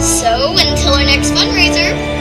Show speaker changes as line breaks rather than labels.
So, until our next fundraiser,